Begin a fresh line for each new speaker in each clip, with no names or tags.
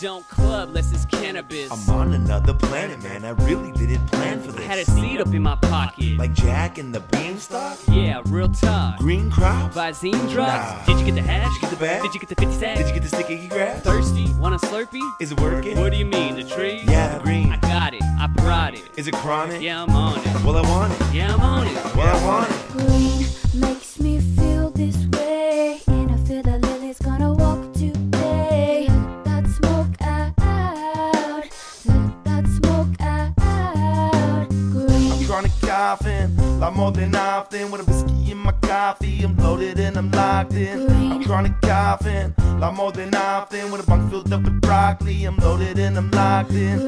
don't club unless it's cannabis.
I'm on another planet, man. I really didn't plan for
I
this.
had a seed up in my pocket.
Like Jack and the Beanstalk?
yeah, real talk.
Green crops?
Visine drops.
Nah.
Did you get the hash?
Did you Get the bag?
Did you get the 50 sack?
Did you get the sticky grass?
thirsty? Want a Slurpee?
Is it working?
What do you mean, the tree?
Yeah, the green.
I got it. I brought it.
Is it chronic?
Yeah, I'm on it.
Well, I want it.
Yeah, I'm on it.
Well, I want it.
Green
coughing, lot more than often. With a whiskey in my coffee, I'm loaded and I'm locked in. I'm chronic coughing, lot more than often. With a bunk filled up with broccoli, I'm loaded and I'm locked in.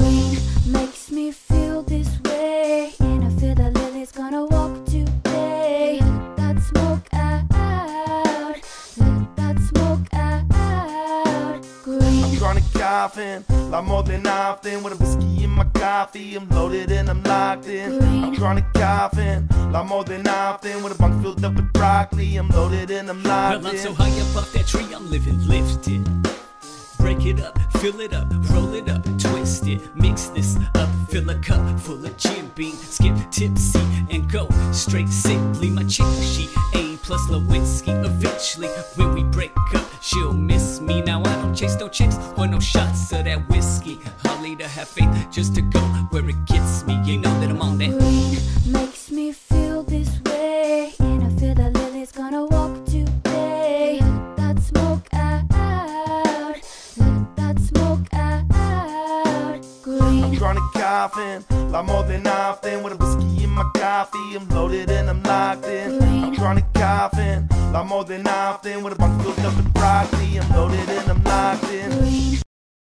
Chronic coughing, lot more than often. With a whiskey in my coffee, I'm loaded and I'm locked in. I'm chronic coughing, lot more than often. With a bunk filled up with broccoli, I'm loaded and I'm locked
Well, I'm so high up off that tree, I'm living lifted. Break it up, fill it up, roll it up, twist it, mix this up, fill a cup full of Jim Beam, skip tipsy and go straight simply. My chick, she A plus Lewinsky. Eventually, when we break up, she'll miss me. Now I don't chase no chicks or no shots of that whiskey. I'll to have faith just to go where it gets me. You know that I'm on that.
Green makes me feel this way, and I feel the lily's gonna walk today. Let that smoke out, let that smoke out. Green.
Chronic coughing, lot more than often. With a whiskey in my coffee, I'm loaded and I'm locked in. I'm chronic coughing, lot more than often. With a bunk filled up with broccoli, I'm loaded and I'm locked in.